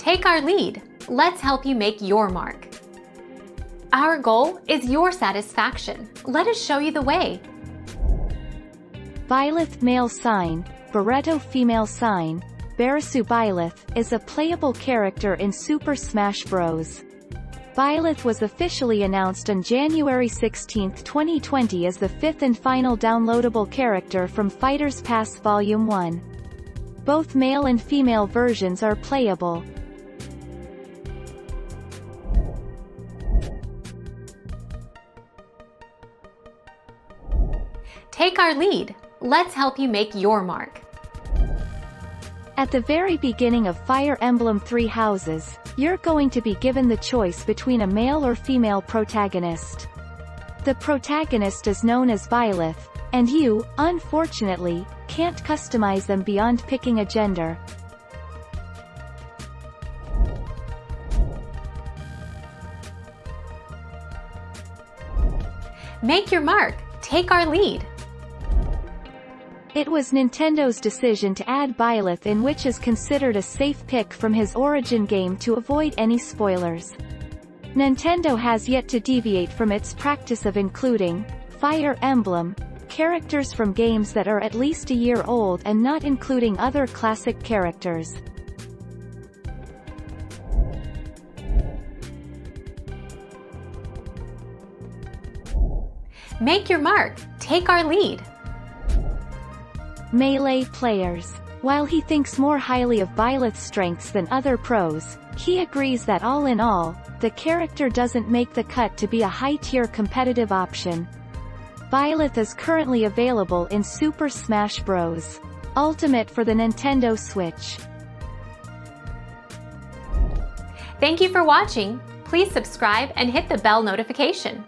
Take our lead. Let's help you make your mark. Our goal is your satisfaction. Let us show you the way. Byleth male sign, Bereto female sign, Beresu Byleth, is a playable character in Super Smash Bros. Byleth was officially announced on January 16, 2020 as the fifth and final downloadable character from Fighters Pass Volume 1. Both male and female versions are playable. Take our lead. Let's help you make your mark. At the very beginning of Fire Emblem Three Houses, you're going to be given the choice between a male or female protagonist. The protagonist is known as Byleth, and you, unfortunately, can't customize them beyond picking a gender. Make your mark. Take our lead. It was Nintendo's decision to add Byleth in which is considered a safe pick from his origin game to avoid any spoilers. Nintendo has yet to deviate from its practice of including Fire Emblem characters from games that are at least a year old and not including other classic characters. Make your mark. Take our lead. Melee players. While he thinks more highly of Byleth's strengths than other pros, he agrees that all in all, the character doesn't make the cut to be a high-tier competitive option. Byleth is currently available in Super Smash Bros. Ultimate for the Nintendo Switch. Thank you for watching. Please subscribe and hit the bell notification.